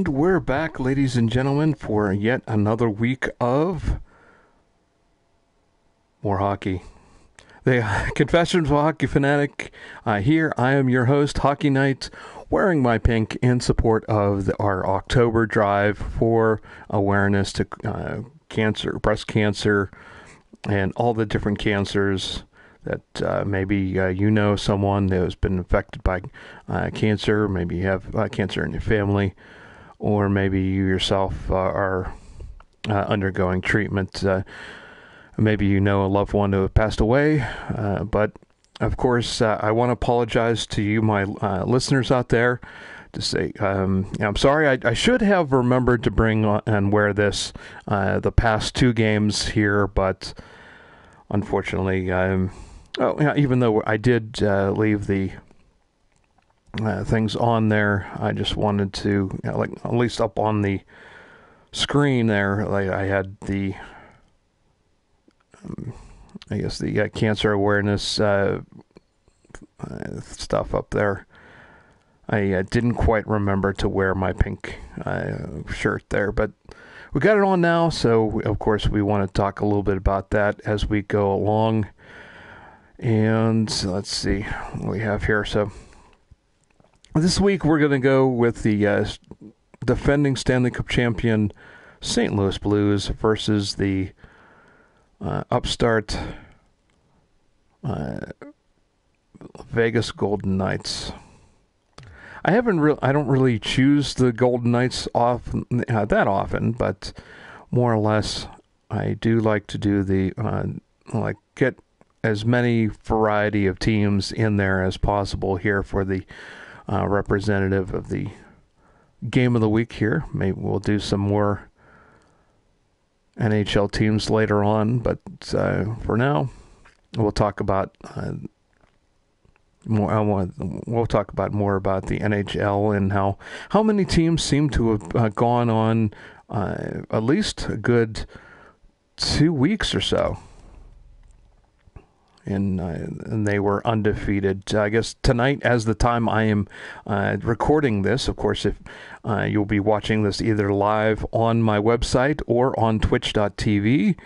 And we're back, ladies and gentlemen, for yet another week of more hockey. The Confessions of a Hockey Fanatic. Uh, here, I am your host, Hockey Knight, wearing my pink in support of the, our October drive for awareness to uh, cancer, breast cancer, and all the different cancers that uh, maybe uh, you know someone that has been affected by uh, cancer, maybe you have uh, cancer in your family, or maybe you yourself uh, are uh, undergoing treatment. maybe you know a loved one who passed away, but of course, I want to apologize to you, my listeners out there to say um, I'm sorry. I, I, should have remembered to bring and wear this uh, the past two games here, but unfortunately, um, Oh, yeah, even though I did uh, leave the uh, things on there, I just wanted to, you know, like, at least up on the screen there, like I had the, um, I guess the uh, cancer awareness uh, uh, stuff up there. I uh, didn't quite remember to wear my pink shirt there, but we got it on now, so of course we want to talk a little bit about that as we go along. And let's see what we have here. So this week we're going to go with the uh, defending Stanley Cup champion St. Louis Blues versus the uh, upstart uh, Vegas Golden Knights. I haven't really, I don't really choose the Golden Knights off uh, that often, but more or less, I do like to do the uh, like get as many variety of teams in there as possible here for the uh, representative of the game of the week here. Maybe we'll do some more NHL teams later on, but uh, for now, we'll talk about uh, more. I want, we'll talk about more about the NHL and how how many teams seem to have uh, gone on uh, at least a good two weeks or so and, uh, and they were undefeated. I guess tonight, as the time I am uh, recording this, of course, if uh, you'll be watching this either live on my website or on Twitch.tv.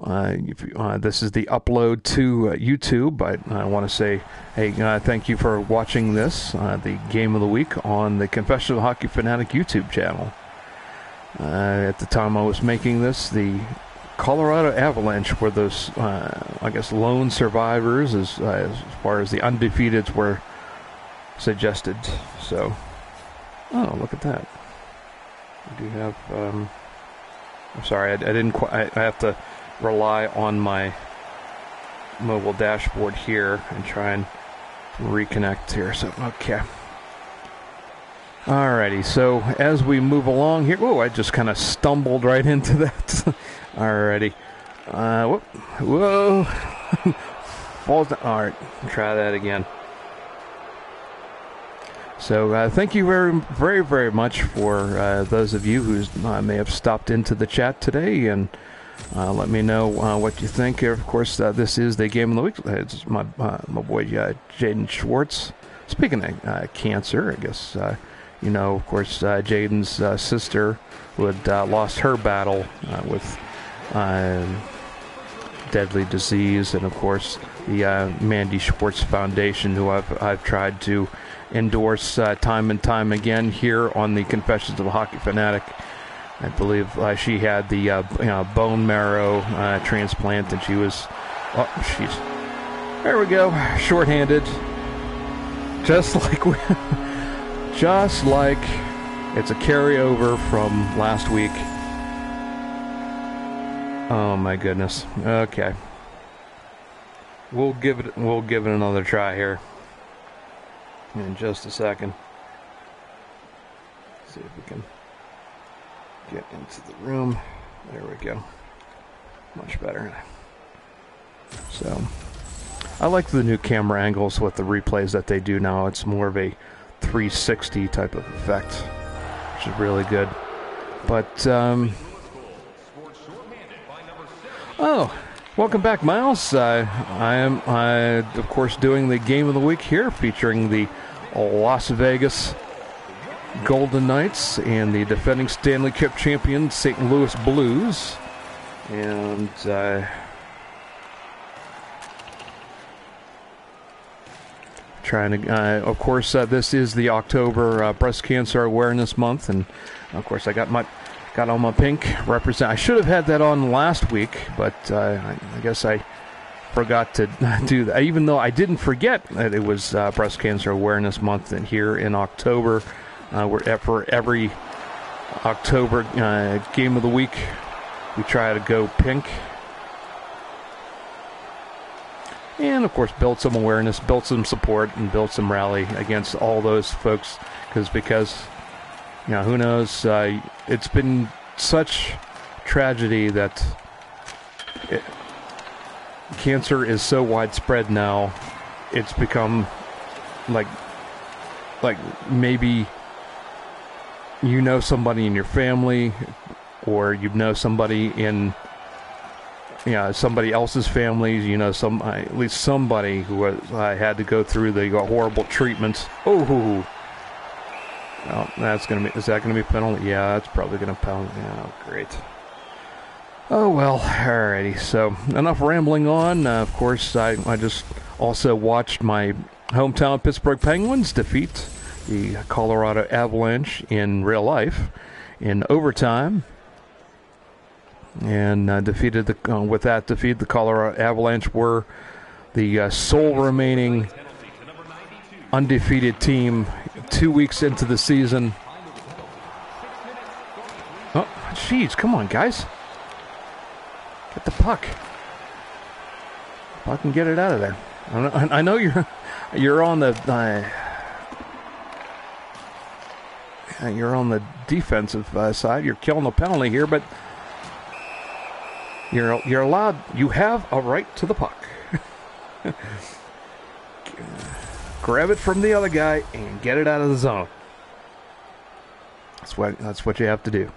Uh, uh, this is the upload to uh, YouTube. But I want to say, hey, thank you for watching this, the game of the week on the Confession of Hockey Fanatic YouTube channel. at the time I was making this, the Colorado Avalanche were those, uh, I guess, lone survivors as, uh, as far as the undefeateds were suggested. So, oh, look at that. We do have. Um, I'm sorry, I, I didn't. Qu- I, I have to rely on my mobile dashboard here and try and reconnect here. So, okay. Alrighty, so as we move along here, oh, I just kind of stumbled right into that. Alrighty. Uh, whoop, whoa. Falls down. Alright, try that again. So uh, thank you very, very, very much for uh, those of you who uh, may have stopped into the chat today and uh, let me know uh, what you think. Of course, uh, this is the game of the week. It's my my boy Jaden Schwartz. Speaking of cancer, I guess you know, of course, Jaden's sister would lost her battle with um, deadly disease, and of course the uh, Mandy Schwartz Foundation, who I've I've tried to endorse uh, time and time again here on the Confessions of a Hockey Fanatic. I believe uh, she had the uh, you know, bone marrow uh, transplant, and she was oh she's there we go shorthanded, just like we, just like it's a carryover from last week. Oh my goodness. Okay. We'll give it we'll give it another try here. In just a second. See if we can get into the room. There we go. Much better. So I like the new camera angles with the replays that they do now. It's more of a 360 type of effect, which is really good. But um, Welcome back, Miles. Uh, I am, uh, of course, doing the game of the week here, featuring the Las Vegas Golden Knights and the defending Stanley Cup champion St. Louis Blues. And uh, trying to, uh, of course, uh, this is the October uh, Breast Cancer Awareness Month, and of course, I got my got on my pink represent. I should have had that on last week, but uh, I, guess I forgot to do that. Even though I didn't forget that it was uh, Breast Cancer Awareness Month here in October, uh, we're for every October game of the week, we try to go pink and of course build some awareness, build some support, and build some rally against all those folks. Because because you know who knows, uh, it's been such tragedy that it, cancer is so widespread now. It's become like like maybe you know somebody in your family or you know somebody in you know, somebody else's family, you know, some at least somebody who was, uh, had to go through the horrible treatments. Oh, well, that's gonna be. Is that gonna be penalty? Yeah, that's probably gonna penalty. Yeah, great. Oh well, alrighty. So enough rambling on. Uh, of course, I I just also watched my hometown Pittsburgh Penguins defeat the Colorado Avalanche in real life in overtime and uh, defeated the uh, with that defeat the Colorado Avalanche were the uh, sole remaining undefeated team two weeks into the season. Oh, jeez, come on, guys, get the puck. Puck and get it out of there. I know you're you're on the uh, you're on the defensive uh, side. You're killing the penalty here, but you're you're allowed. You have a right to the puck. Grab it from the other guy and get it out of the zone. That's what that's what you have to do.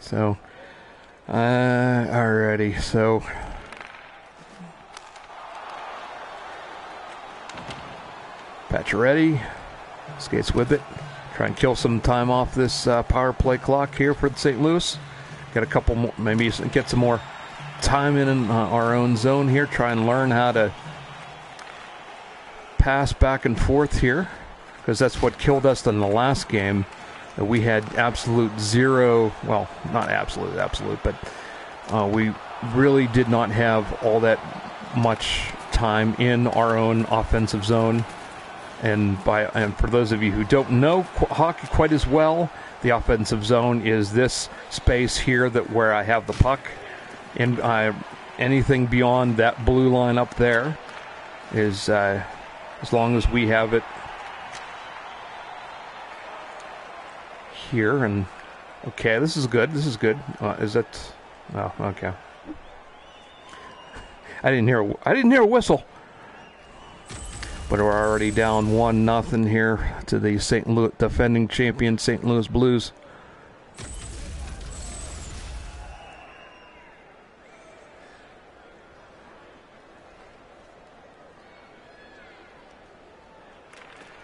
So, uh, alrighty. So, Pacioretty skates with it. Try and kill some time off this uh, power play clock here for St. Louis. Get a couple more, maybe get some more time in uh, our own zone here. Try and learn how to pass back and forth here because that's what killed us in the last game. We had absolute zero, well, not absolute, absolute, but uh, we really did not have all that much time in our own offensive zone and by and for those of you who don't know hockey quite as well, the offensive zone is this space here that where I have the puck, and I, anything beyond that blue line up there is uh, as long as we have it here and okay, this is good. This is good. Uh, is that? Oh, okay. I didn't hear. I didn't hear a whistle. But we're already down one nothing here to the St. Louis defending champion St. Louis Blues.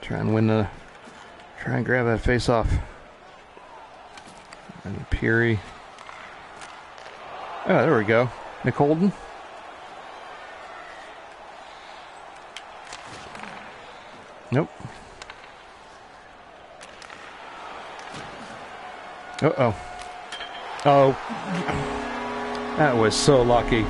Try and win the try and grab that face off. And Peary. Oh, there we go. Nick Holden. Nope. Uh oh. Oh. That was so lucky.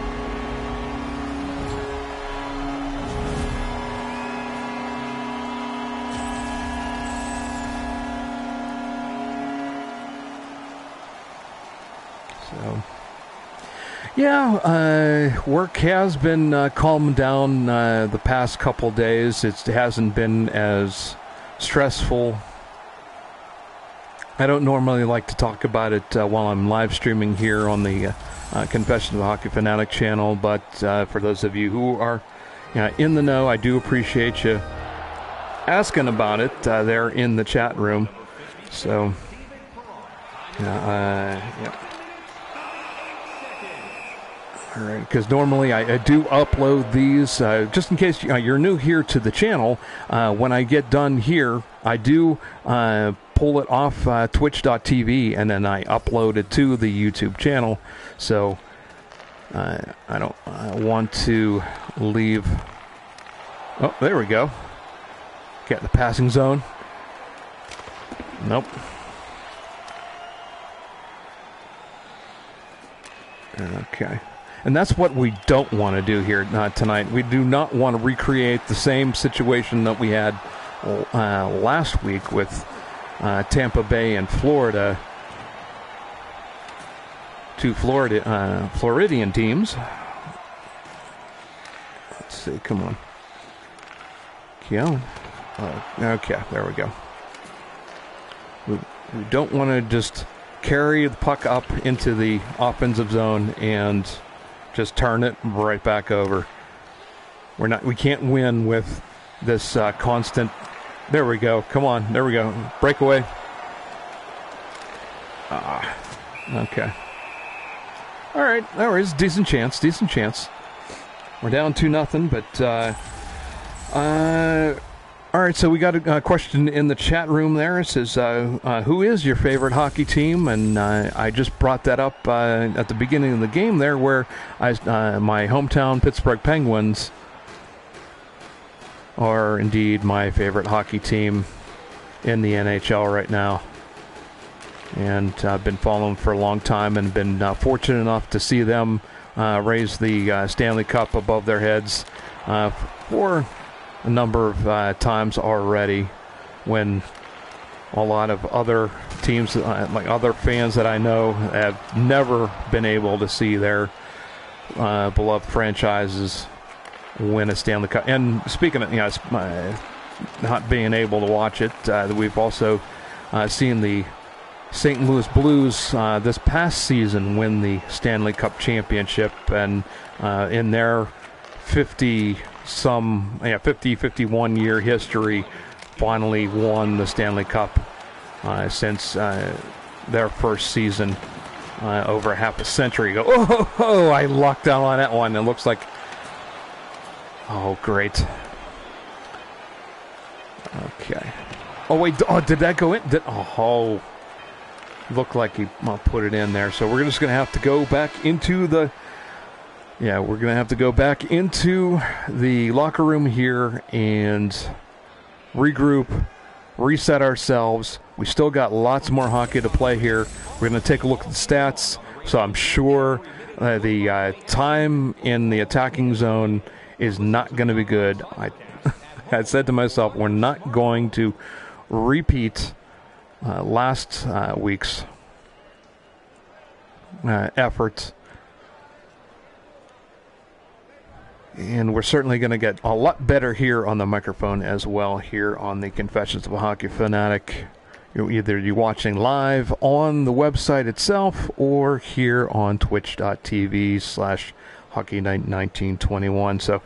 Yeah, uh, work has been uh, calmed down uh, the past couple days. It hasn't been as stressful. I don't normally like to talk about it uh, while I'm live streaming here on the uh, uh, Confessions of a Hockey Fanatic channel, but for those of you who are in the know, I do appreciate you asking about it there in the chat room. So, yeah. All right, because normally I, I, do upload these uh, just in case uh, you're new here to the channel. Uh, when I get done here, I do uh, pull it off uh, Twitch.tv and then I upload it to the YouTube channel. So uh, I don't want to leave. Oh, there we go. Get the passing zone. Nope. Okay. And that's what we don't want to do here uh, tonight. We do not want to recreate the same situation that we had uh, last week with uh, Tampa Bay and Florida. Two Florida uh, Floridian teams. Let's see. Come on. Yeah. Oh, okay, there we go. We, we don't want to just carry the puck up into the offensive zone and just turn it right back over. We're not. We can't win with this uh, constant. There we go. Come on. There we go. Breakaway. Ah. Okay. All right. There is decent chance. Decent chance. We're down two nothing, but uh, uh, all right, so we got a, a, question in the chat room there. It says, uh, uh, Who is your favorite hockey team? And uh, I just brought that up uh, at the beginning of the game there, where I, uh, my hometown Pittsburgh Penguins are indeed my favorite hockey team in the NHL right now. And I've been following for a long time and been uh, fortunate enough to see them raise the Stanley Cup above their heads for a number of uh, times already when a lot of other teams, uh, like other fans that I know, have never been able to see their uh, beloved franchises win a Stanley Cup. And speaking of, you know, uh, not being able to watch it, uh, we've also uh, seen the St. Louis Blues this past season win the Stanley Cup championship, and in their 50 some yeah, 50, 51 year history, finally won the Stanley Cup uh, since uh, their first season uh, over half a century ago. Oh, oh, I lucked out on that one. It looks like. Oh, great. Okay. Oh, wait. Oh, did that go in? Did, oh, looked like he put it in there. So we're just going to have to go back into the yeah, we're going to have to go back into the locker room here and regroup, reset ourselves. We still got lots more hockey to play here. We're going to take a look at the stats. So I'm sure uh, the uh, time in the attacking zone is not going to be good. I, I said to myself, we're not going to repeat uh, last uh, week's uh, and we're certainly going to get a lot better here on the microphone as well here on the Confessions of a Hockey Fanatic. Either you're watching live on the website itself or here on twitch.tv slash hockey knight 1921. So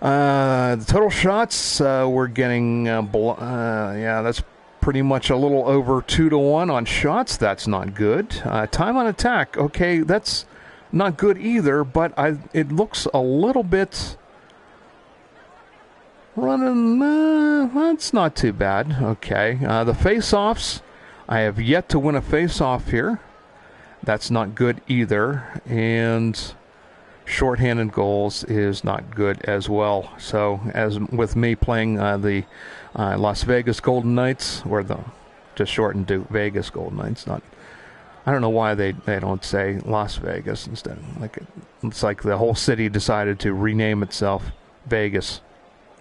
uh, the total shots uh, we're getting, uh, uh, yeah, that's pretty much a little over two to one on shots. That's not good. Uh, time on attack, okay, that's not good either, but I it looks a little bit running. Uh, that's not too bad. Okay, uh, the face-offs. I have yet to win a face-off here. That's not good either, and shorthanded goals is not good as well. So, as with me playing uh, the uh, Las Vegas Golden Knights, or the just shortened to Vegas Golden Knights, not I don't know why they, they don't say Las Vegas instead. Like it's like the whole city decided to rename itself Vegas.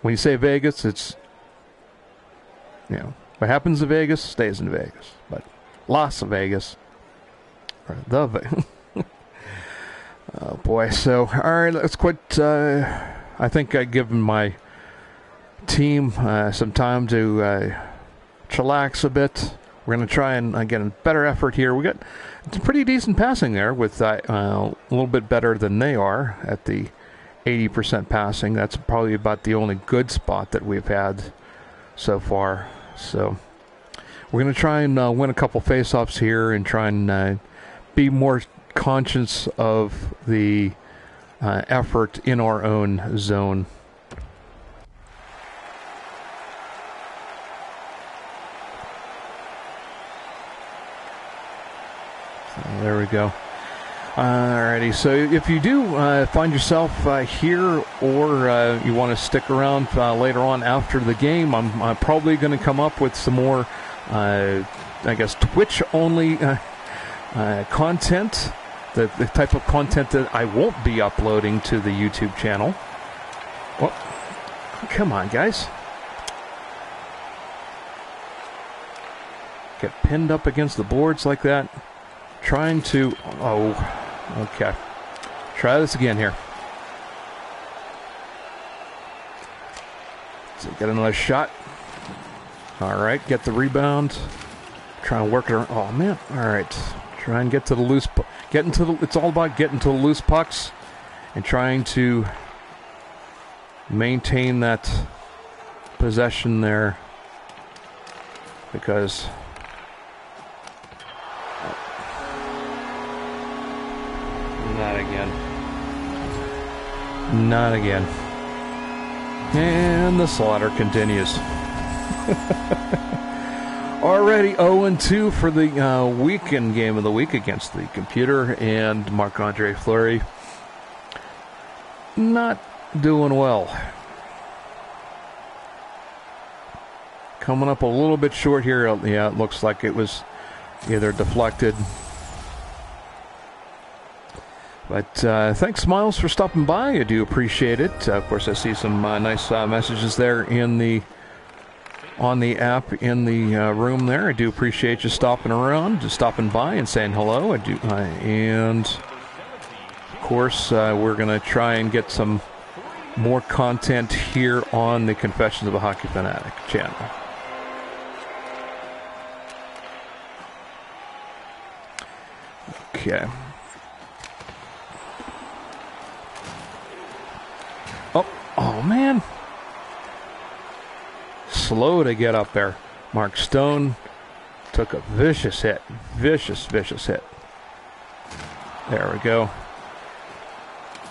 When you say Vegas, it's you know what happens in Vegas stays in Vegas. But Las Vegas, or the oh boy! So all right, let's quit. Uh, I think I've given my team uh, some time to uh, chillax a bit we're going to try and uh, get a better effort here. We got pretty decent passing there, with uh, a little bit better than they are at the 80% passing. That's probably about the only good spot that we've had so far. So we're going to try and uh, win a couple faceoffs here and try and uh, be more conscious of the uh, effort in our own zone. We go. Alrighty, so if you do uh, find yourself uh, here or uh, you want to stick around uh, later on after the game, I'm, I'm probably going to come up with some more, uh, I guess, Twitch only uh, content, the, the type of content that I won't be uploading to the YouTube channel. Well, come on, guys. Get pinned up against the boards like that. Trying to. Oh. Okay. Try this again here. So get another shot. All right, get the rebound. Try and work it around. Oh man! All right, try and get to the loose. Get into the. It's all about getting to the loose pucks, and trying to maintain that possession there. Because Not again. And the slaughter continues. Already 0 2 for the uh, weekend game of the week against the computer and Marc Andre Fleury. Not doing well. Coming up a little bit short here. Yeah, it looks like it was either deflected but uh, thanks, Miles, for stopping by. I do appreciate it. Uh, of course, I see some uh, nice uh, messages there in the on the app in the uh, room there. I do appreciate you stopping around, just stopping by and saying hello. I do, uh, and of course, we're to try and get some more content here on the Confessions of a Hockey Fanatic channel. Okay. Oh, man. Slow to get up there. Mark Stone took a vicious hit. Vicious, vicious hit. There we go.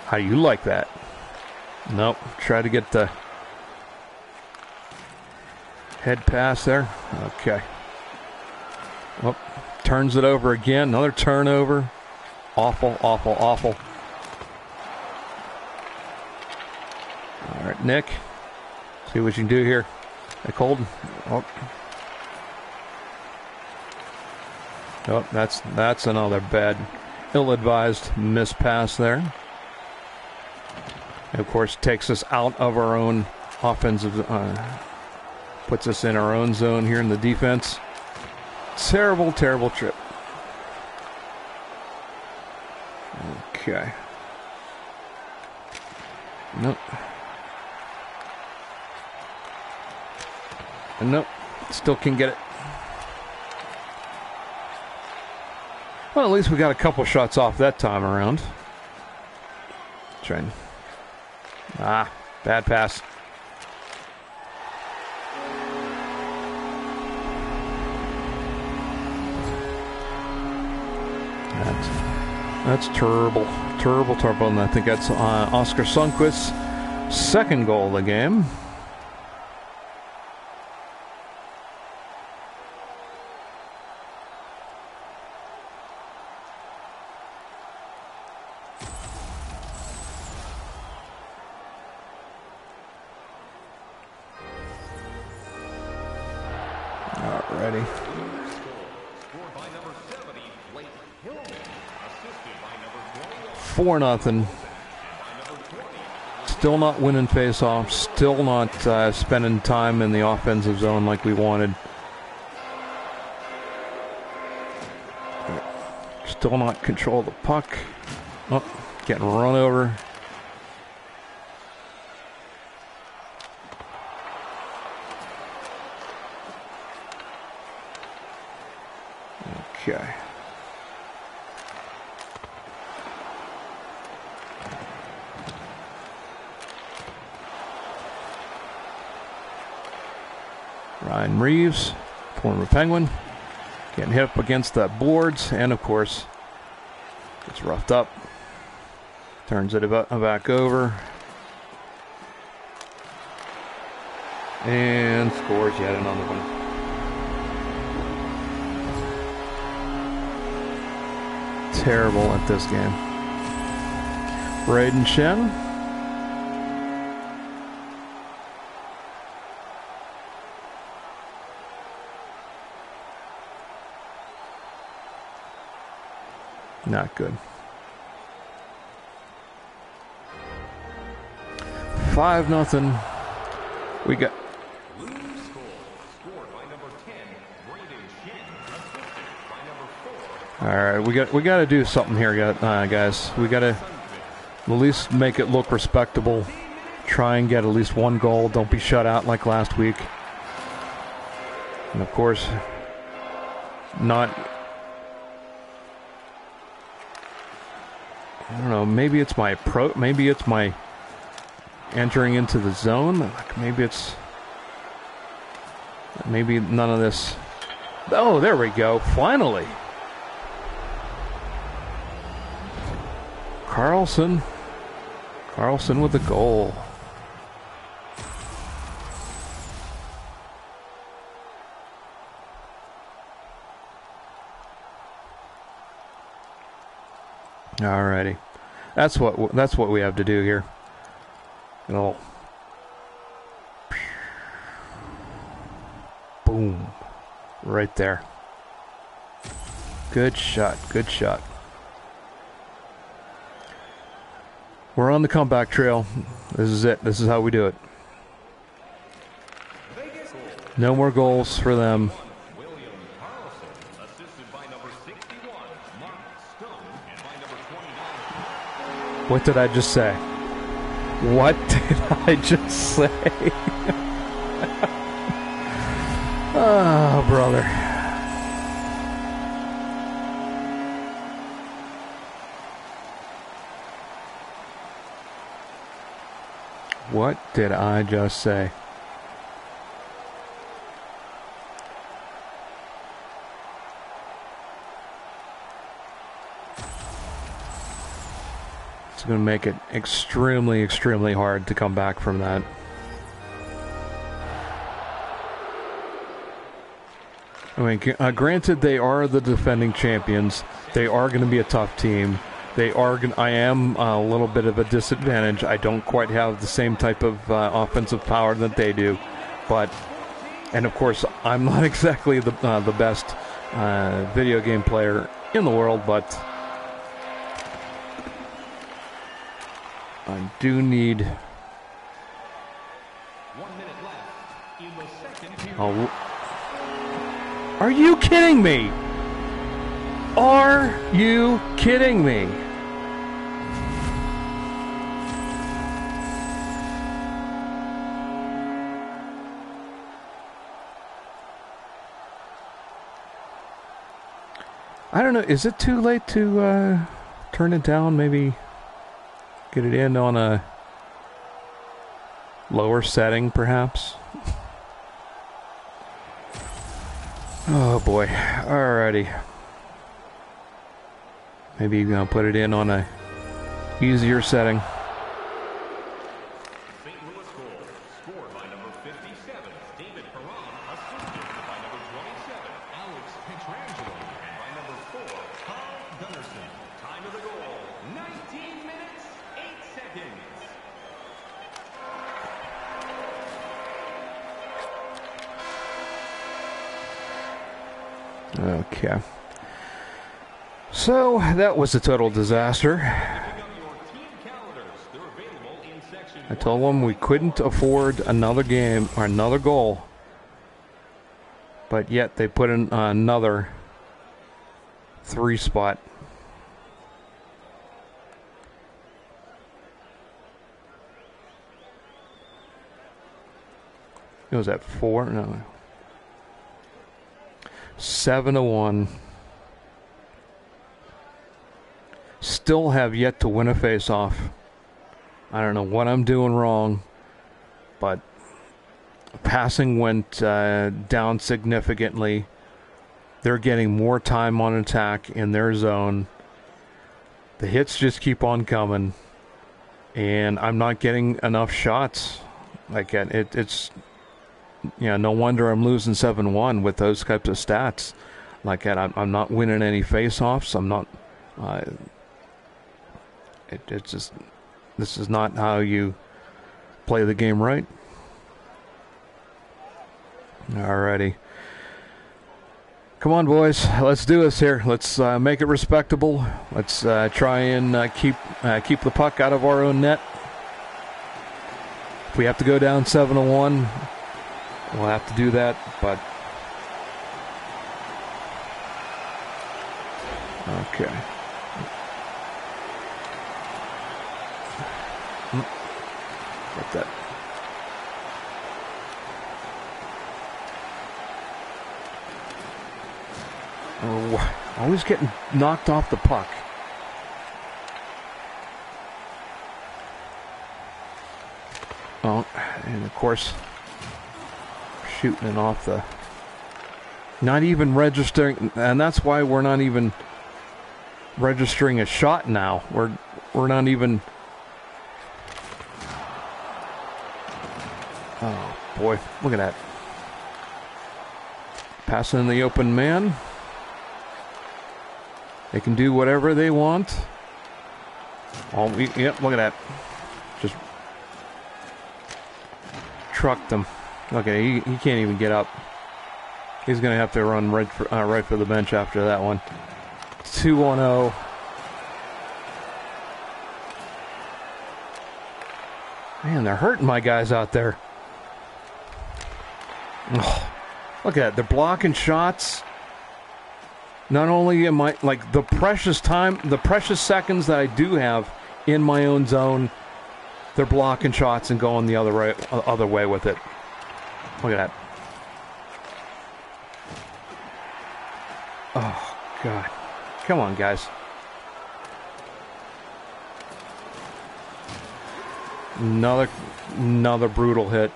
How you like that? Nope. Try to get the head pass there. Okay. Oh, turns it over again. Another turnover. Awful, awful, awful. All right, Nick. See what you can do here. Nick Holden. Oh. Oh, that's that's another bad, ill-advised miss pass there. And of course, takes us out of our own offensive, uh, puts us in our own zone here in the defense. Terrible, terrible trip. Okay. Nope. Nope. Still can get it. Well, at least we got a couple shots off that time around. Trying. Ah, bad pass. That's, that's terrible. Terrible, terrible. And I think that's uh, Oskar Sundqvist's second goal of the game. Four nothing. Still not winning faceoffs. Still not uh, spending time in the offensive zone like we wanted. Still not control the puck. Oh, getting run over. Okay. Ryan Reaves, former Penguin, getting hit up against the boards, and of course, gets roughed up. Turns it about back over. And scores yet another one. Terrible at this game. Brayden Schenn. Not good. Five nothing. We got All right, we got we got to do something here, uh, guys. We got to at least make it look respectable. Try and get at least one goal. Don't be shut out like last week. And of course, not. I don't know. Maybe it's my pro. Maybe it's my entering into the zone. Like maybe it's. Maybe none of this. Oh, there we go. Finally. Karlsson. Karlsson with the goal. Alrighty. That's what that's what we have to do here. You boom. Right there. Good shot. Good shot. We're on the comeback trail. This is it. This is how we do it. No more goals for them. What did I just say? What did I just say? oh, brother. What did I just say? Going to make it extremely, extremely hard to come back from that. I mean, uh, granted, they are the defending champions. They are going to be a tough team. They are. Gonna, I am a little bit of a disadvantage. I don't quite have the same type of uh, offensive power that they do, but and of course I'm not exactly the uh, the best uh, video game player in the world, but I do need. Oh, are you kidding me? Are you kidding me? I don't know. Is it too late to uh, turn it down? Maybe get it in on a lower setting, perhaps? Oh boy. Alrighty. Maybe you know, put it in on a easier setting. Okay. So that was a total disaster. I told them we couldn't afford another game or another goal, but yet they put in another three spot. It was at four? No. Seven to one. Still have yet to win a face-off. I don't know what I'm doing wrong, but passing went uh, down significantly. They're getting more time on attack in their zone. The hits just keep on coming. and I'm not getting enough shots. Like it, it's you know, no wonder I'm losing seven one with those types of stats. Like that, I'm, I'm not winning any face-offs. I'm not. Uh, it, it's just this is not how you play the game right. Alrighty. Come on, boys. Let's do this here. Let's uh, make it respectable. Let's uh, try and uh, keep uh, keep the puck out of our own net. If we have to go down seven to one, we'll have to do that. But okay. Hmm. Get that. Oh, always getting knocked off the puck. Oh, and of course, shooting it off the. Not even registering, and that's why we're not even registering a shot now. We're we're not even. Oh boy, look at that! Passing in the open man. They can do whatever they want. Oh, yep, look at that. Just trucked them. Okay, he, he can't even get up. He's going to have to run right for, uh, right for the bench after that one. 2 1 0. Man, they're hurting my guys out there. Oh, look at that. They're blocking shots not only am I like the precious time, the precious seconds that I do have in my own zone, they're blocking shots and going the other way, other way with it. Look at that. Oh God! Come on, guys. Another, another brutal hit.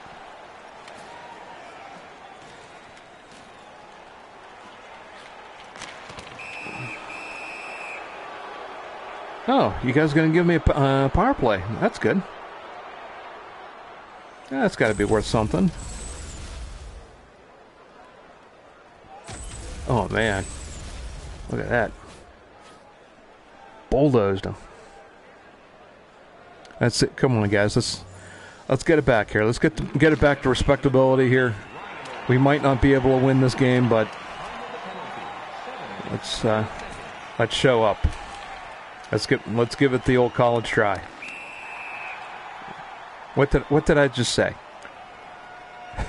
Oh, you guys to give me a uh, power play? That's good. That's got to be worth something. Man, look at that! Bulldozed them. That's it. Come on, guys. Let's let's get it back here. Let's get to, get it back to respectability here. We might not be able to win this game, but let's uh, let's show up. Let's get let's give it the old college try. What did what did I just say?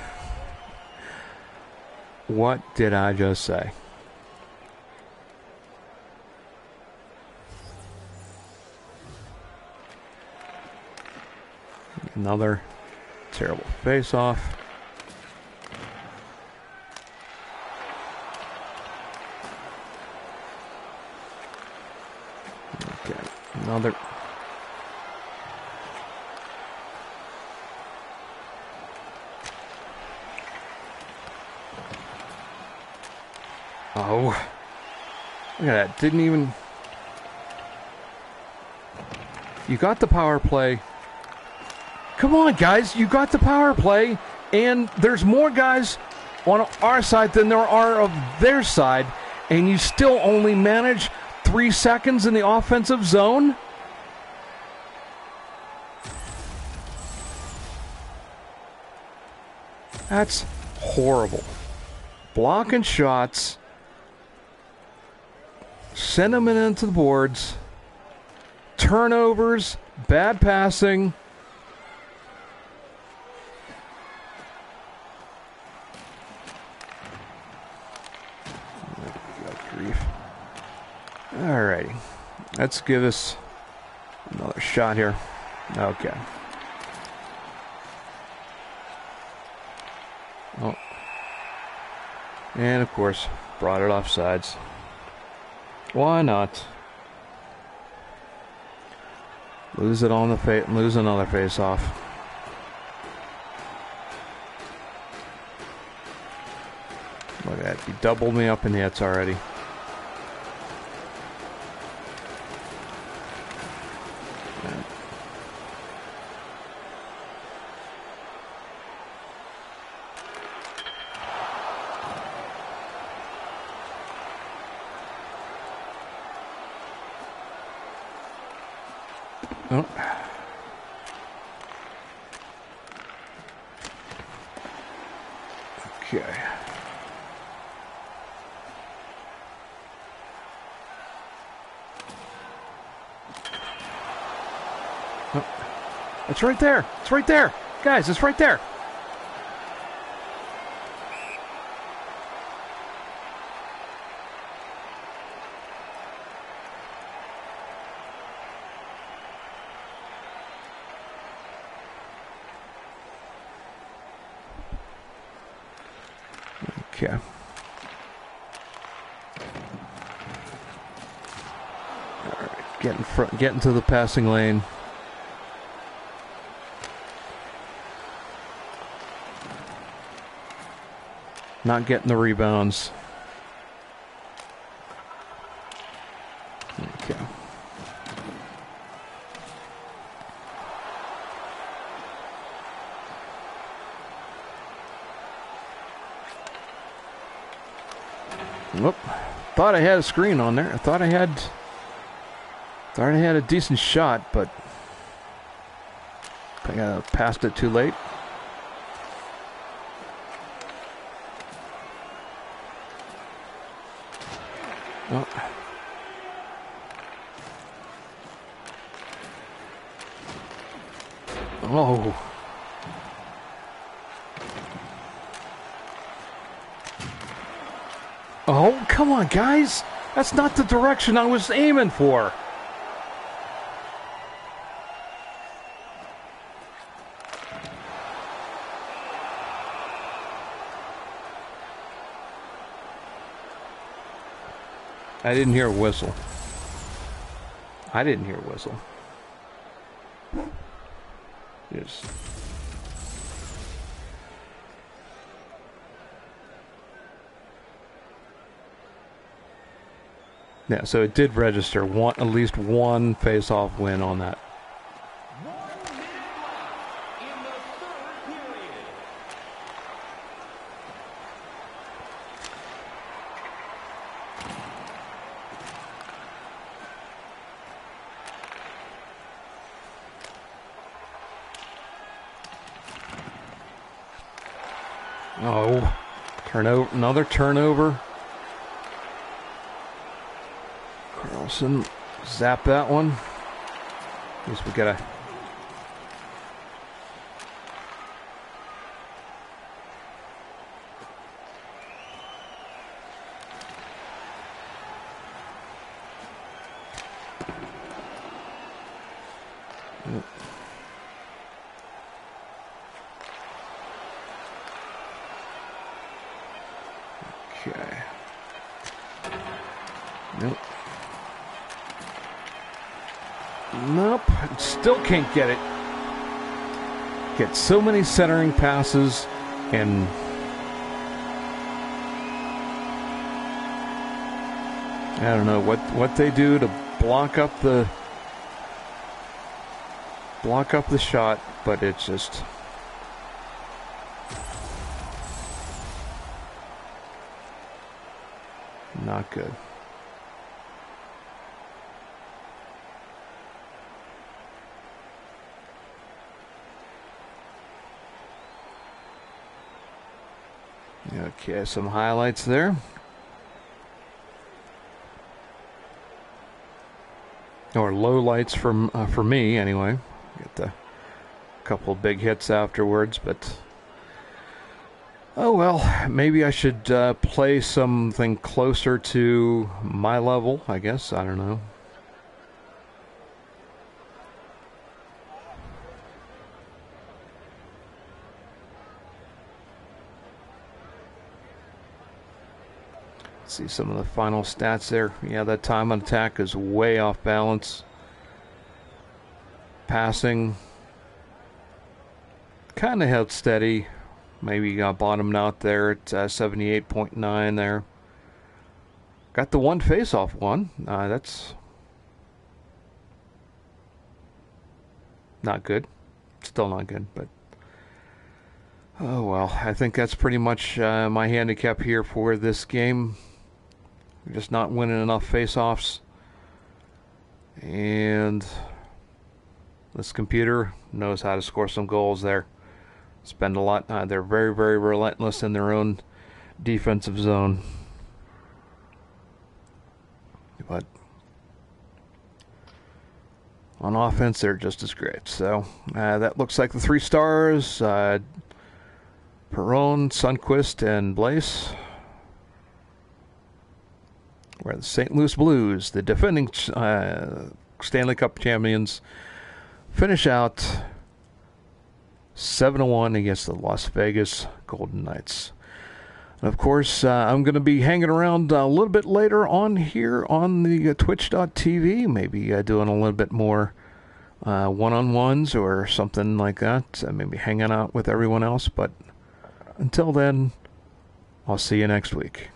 what did I just say? Another terrible face off. Okay, Another. Oh. Look at that. Didn't even. You got the power play. Come on, guys. You got the power play. And there's more guys on our side than there are of their side. And you still only manage three seconds in the offensive zone? That's horrible. Blocking shots, send them into the boards, turnovers, bad passing. Alrighty. Let's give us another shot here. Okay. Oh. And of course, brought it off sides. Why not? Lose it on the face, lose another face off. Look at that. He doubled me up in hits already. It's right there. It's right there. Guys, it's right there. Okay. All right, get in front, get into the passing lane. Not getting the rebounds. Okay. Whoop. Thought I had a screen on there. I thought I had thought I had a decent shot, but I uh, passed it too late. Oh. Oh, come on, guys. That's not the direction I was aiming for. I didn't hear a whistle. I didn't hear a whistle. Yeah, so it did register one at least one face-off win on that. Oh, turnover! Another turnover. Karlsson, zap that one. At least we got a. Okay. Nope. Nope. Still can't get it. Get so many centering passes and I don't know what what they do to block up the block up the shot, but it's just not good. Okay, some highlights there. Or low lights from uh, for me anyway. Get the couple big hits afterwards, but oh well. Maybe I should uh, play something closer to my level. I guess I don't know. See some of the final stats there. Yeah, that time on attack is way off balance. Passing kind of held steady. Maybe got bottomed out there at uh, 78.9 there. Got the one face-off one. Uh, that's not good. Still not good, but Oh well, I think that's pretty much uh, my handicap here for this game. We're just not winning enough face-offs, and this computer knows how to score some goals there. Spend a lot. Uh, they're very, very relentless in their own defensive zone. But on offense, they're just as great. So uh, that looks like the three stars uh, Perron, Sundqvist, and Blais. Where the St. Louis Blues, the defending uh, Stanley Cup champions, finish out 7 1 against the Las Vegas Golden Knights. And of course, uh, I'm going to be hanging around a little bit later on here on the uh, Twitch.tv, maybe uh, doing a little bit more one on ones or something like that. Uh, maybe hanging out with everyone else. But until then, I'll see you next week.